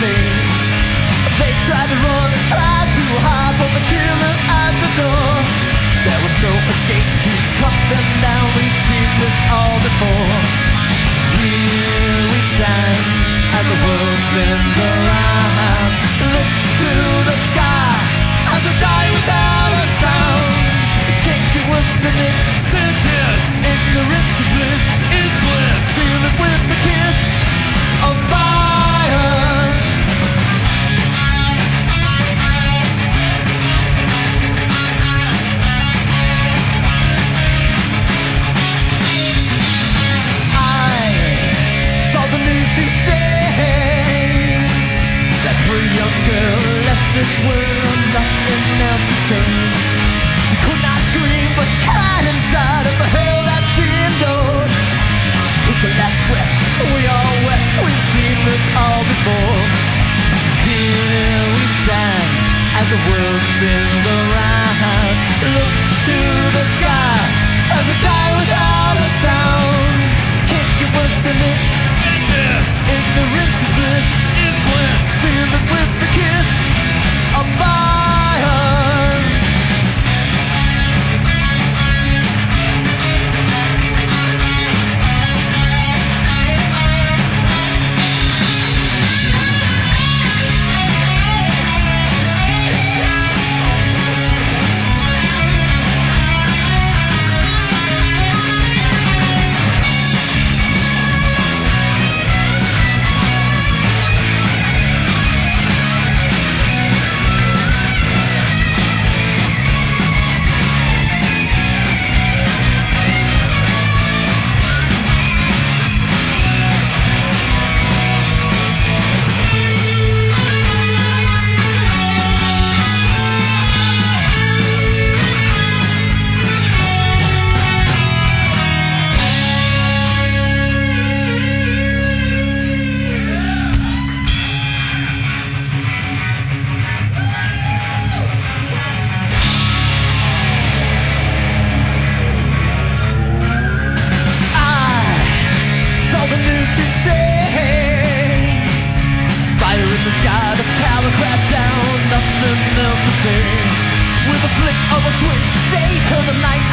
They tried to run, tried to hide from the killer at the door. There was no escape. We cut them down. We've seen this all before. Here we stand. the world spins around.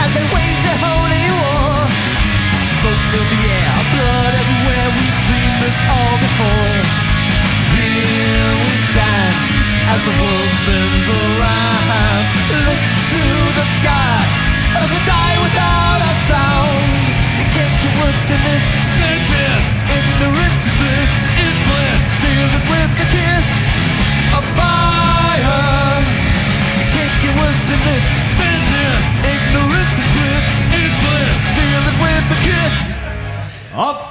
as they wage a holy war. Smoke the air, blood everywhere. We've seen this all before. Here we stand as the world spins. of